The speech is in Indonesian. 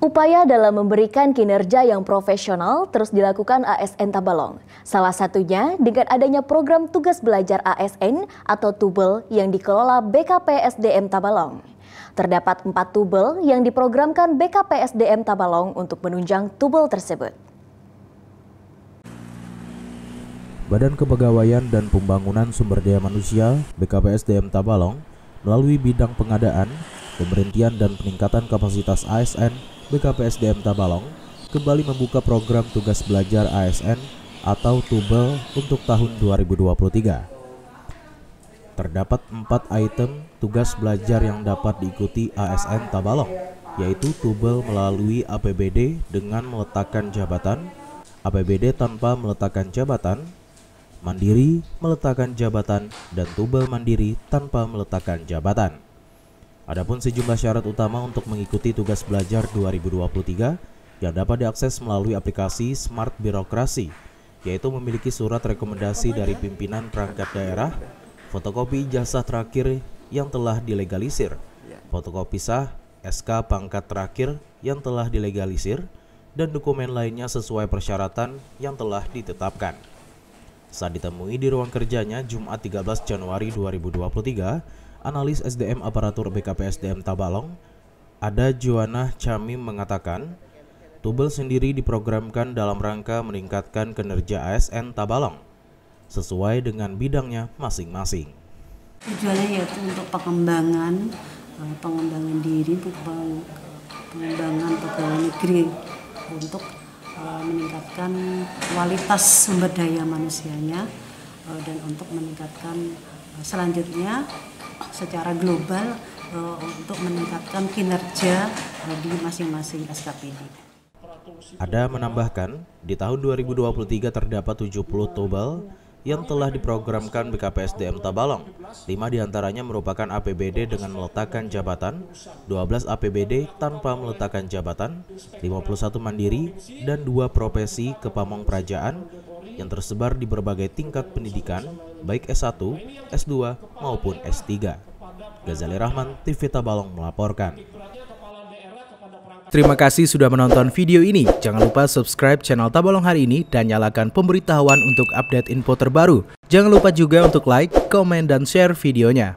Upaya dalam memberikan kinerja yang profesional terus dilakukan ASN Tabalong. Salah satunya dengan adanya program tugas belajar ASN atau Tubel yang dikelola BKP SDM Tabalong. Terdapat empat tubel yang diprogramkan BKP SDM Tabalong untuk menunjang tubel tersebut. Badan Kepegawaian dan Pembangunan Sumber Daya Manusia BKP SDM Tabalong melalui bidang pengadaan, pemberhentian dan peningkatan kapasitas ASN BKPSDM Tabalong kembali membuka program tugas belajar ASN atau Tubel untuk tahun 2023. Terdapat empat item tugas belajar yang dapat diikuti ASN Tabalong, yaitu Tubel melalui APBD dengan meletakkan jabatan, APBD tanpa meletakkan jabatan, Mandiri meletakkan jabatan, dan Tubel Mandiri tanpa meletakkan jabatan. Adapun sejumlah syarat utama untuk mengikuti tugas belajar 2023 yang dapat diakses melalui aplikasi Smart Birokrasi, yaitu memiliki surat rekomendasi dari pimpinan perangkat daerah, fotokopi jasa terakhir yang telah dilegalisir, fotokopi sah SK pangkat terakhir yang telah dilegalisir, dan dokumen lainnya sesuai persyaratan yang telah ditetapkan. Saat ditemui di ruang kerjanya Jumat 13 Januari 2023, analis SDM aparatur BKP SDM Tabalong, ada Juana Camim mengatakan, Tubel sendiri diprogramkan dalam rangka meningkatkan kinerja ASN Tabalong sesuai dengan bidangnya masing-masing. Tujuannya yaitu untuk pengembangan eh, pengembangan diri, pengembangan pegawai negeri untuk eh, meningkatkan kualitas sumber daya manusianya eh, dan untuk meningkatkan selanjutnya secara global uh, untuk meningkatkan kinerja uh, di masing-masing SKPD. Ada menambahkan, di tahun 2023 terdapat 70 tobal yang telah diprogramkan BKPSDM Tabalong. 5 di antaranya merupakan APBD dengan meletakkan jabatan, 12 APBD tanpa meletakkan jabatan, 51 mandiri, dan 2 profesi kepamong perajaan yang tersebar di berbagai tingkat pendidikan, baik S1, S2, maupun S3. Ghazali Rahman, TV Tabalong melaporkan. Terima kasih sudah menonton video ini. Jangan lupa subscribe channel Tabalong hari ini dan nyalakan pemberitahuan untuk update info terbaru. Jangan lupa juga untuk like, komen, dan share videonya.